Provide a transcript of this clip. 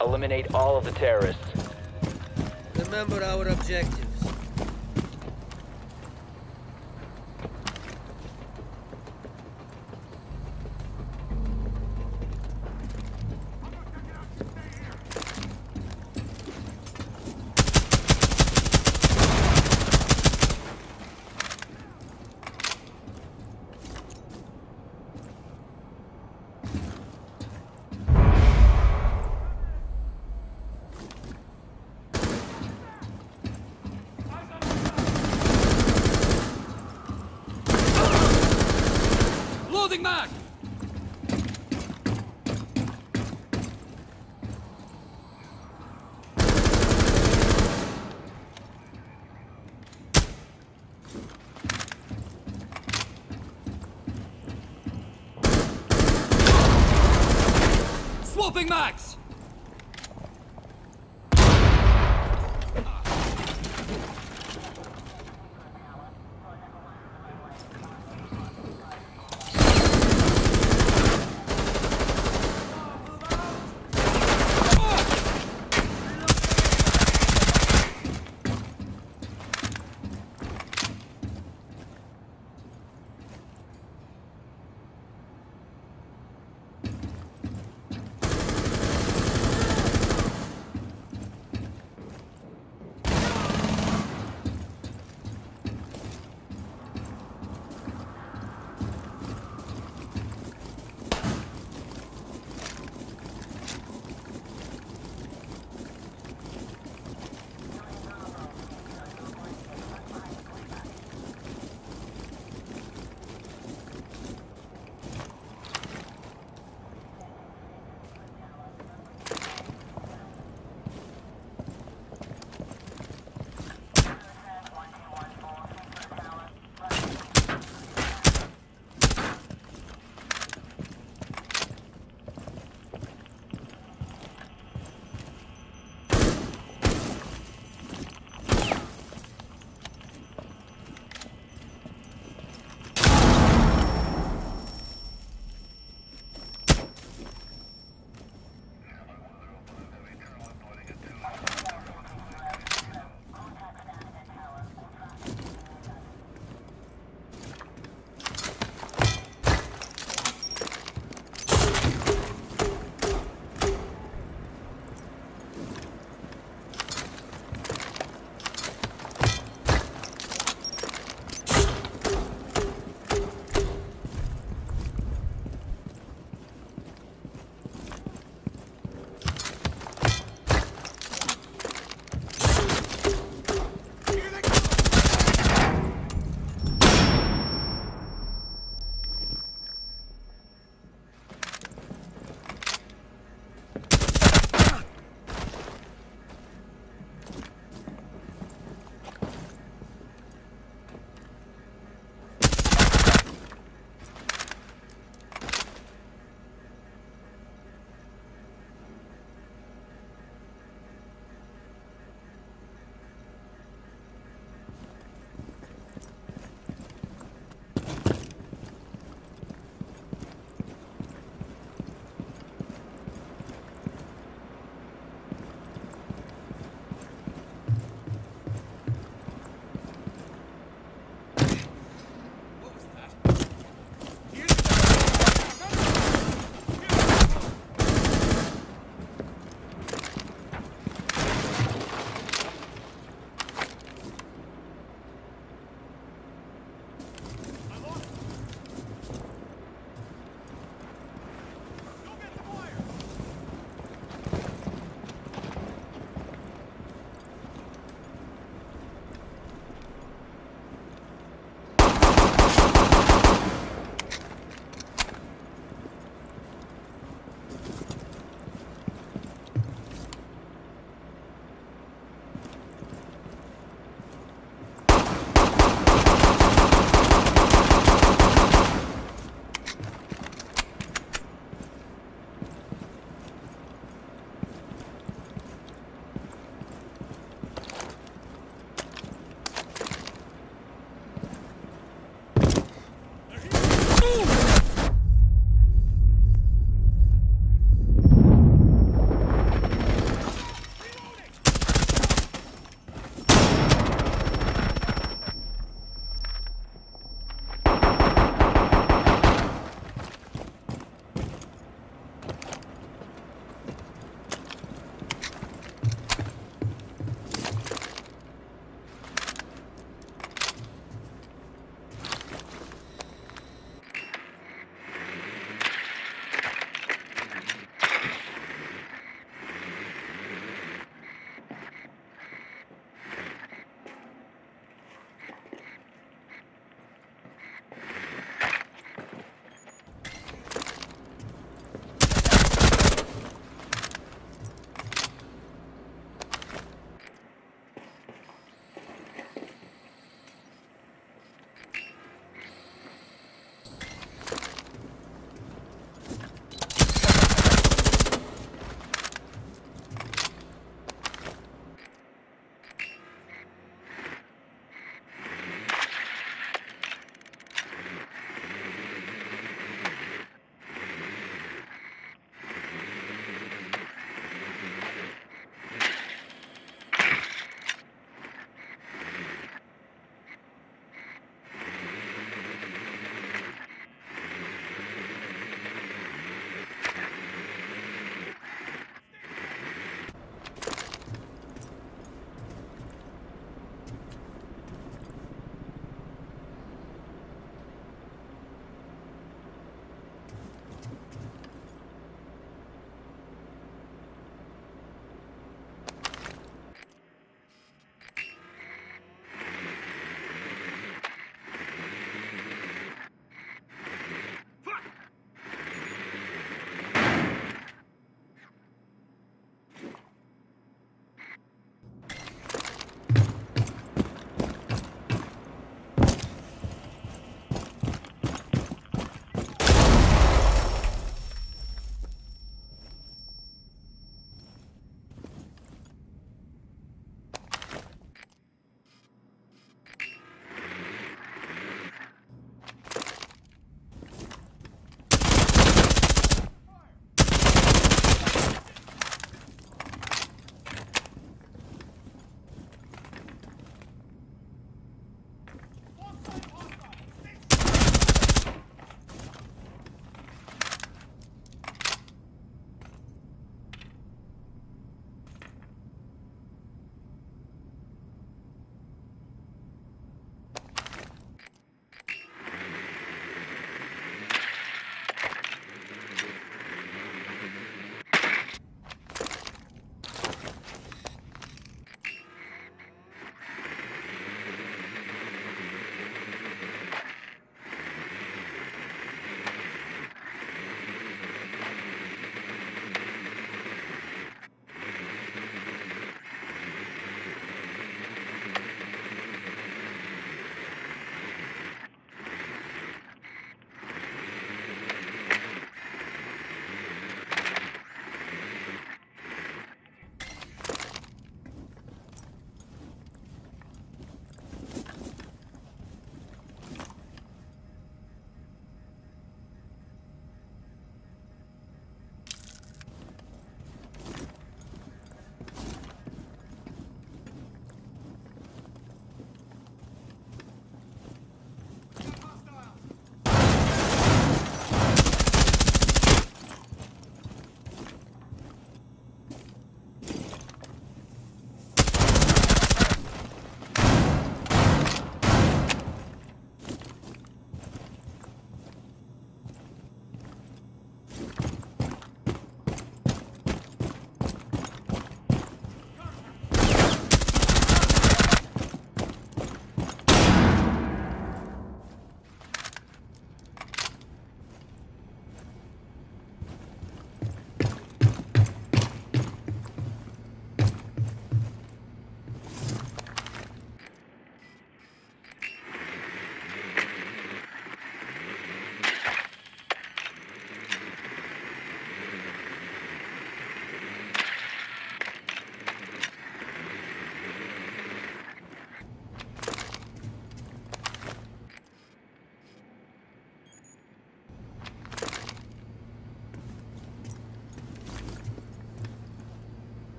Eliminate all of the terrorists. Remember our objectives. Swapping